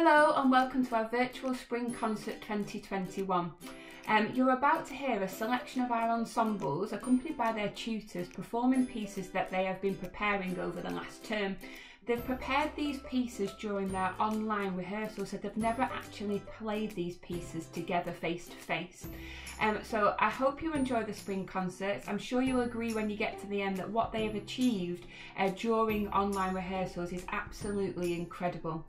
Hello and welcome to our virtual Spring Concert 2021. Um, you're about to hear a selection of our ensembles accompanied by their tutors performing pieces that they have been preparing over the last term. They've prepared these pieces during their online rehearsal, so they've never actually played these pieces together face to face. Um, so I hope you enjoy the spring concerts. I'm sure you'll agree when you get to the end that what they have achieved uh, during online rehearsals is absolutely incredible.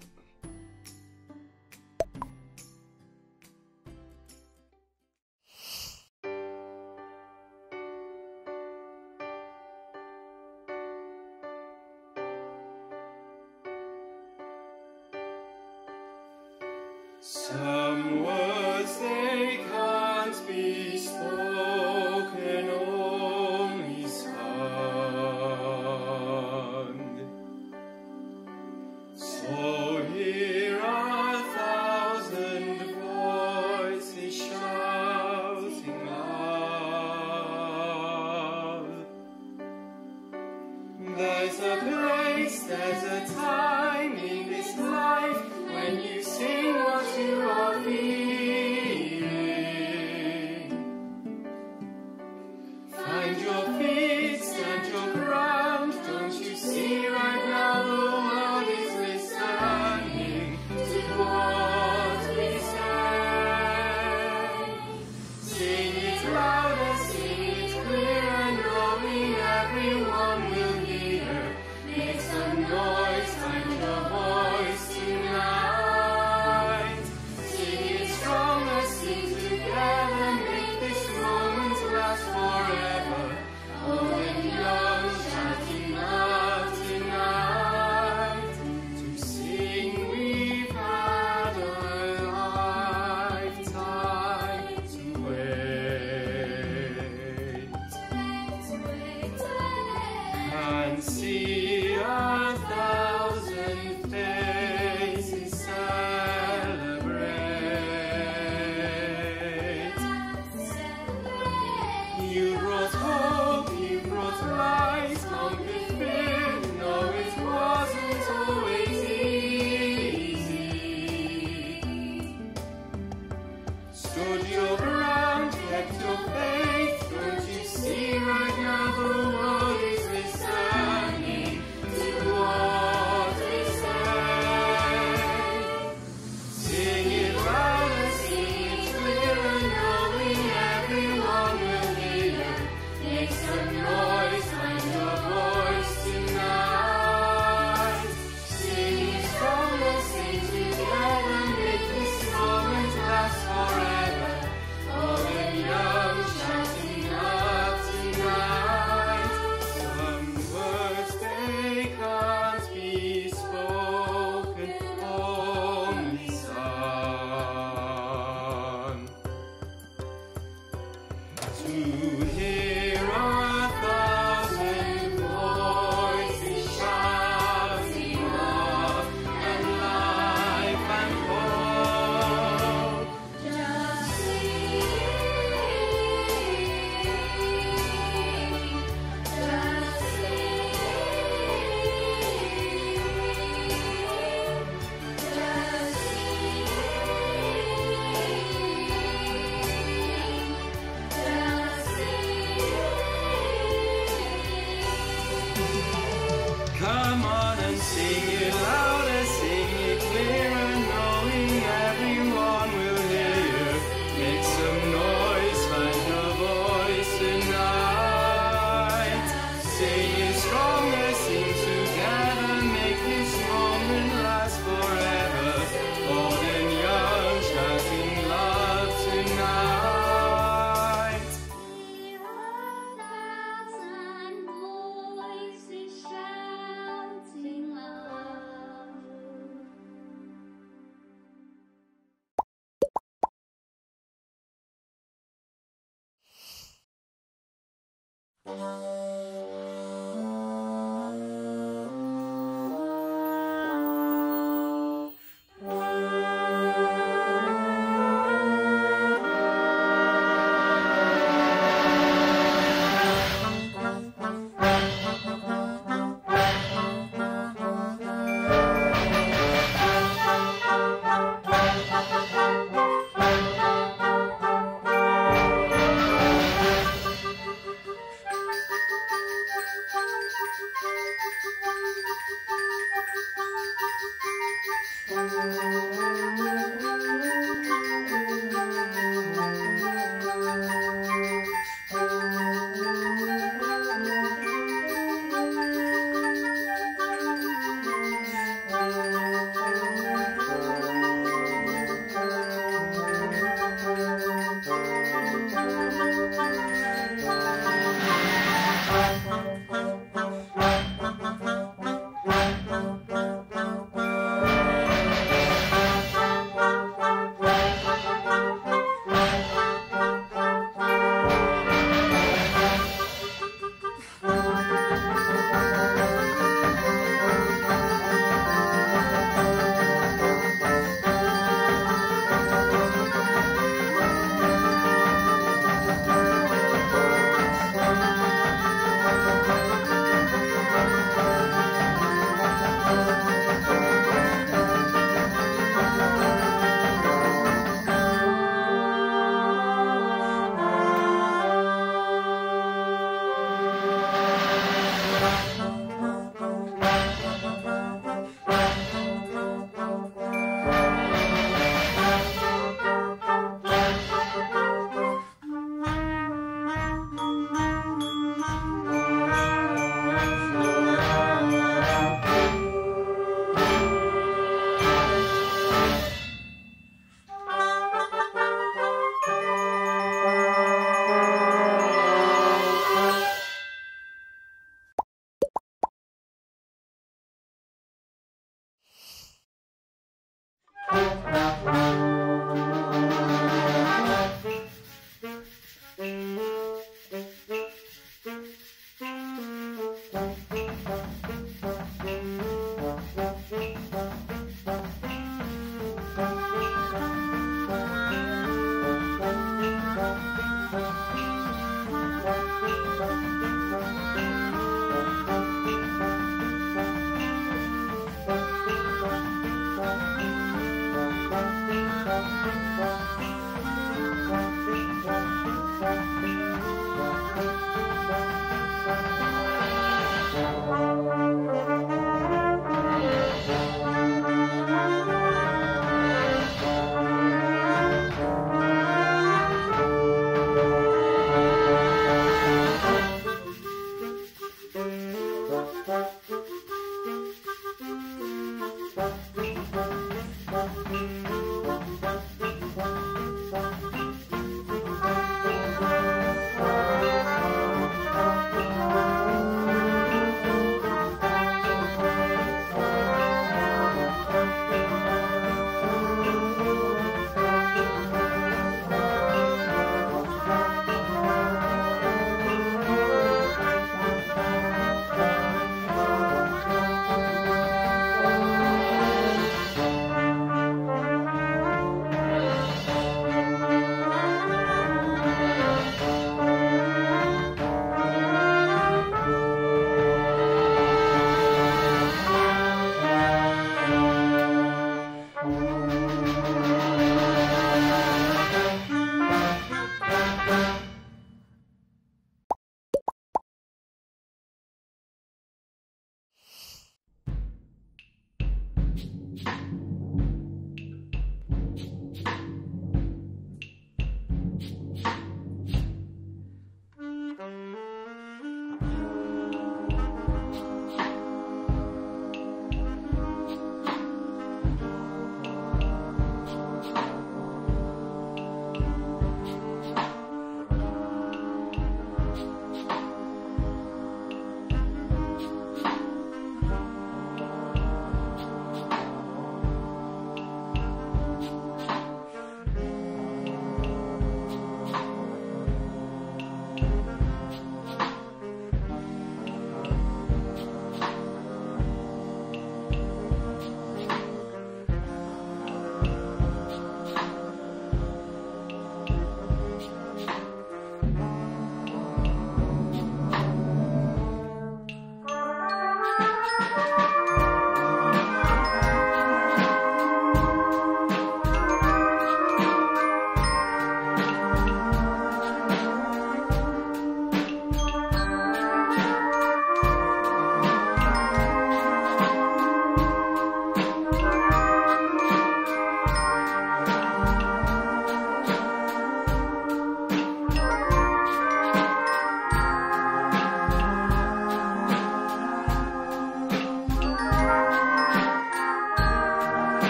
there's a place, there's a time.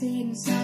Spotlights hitting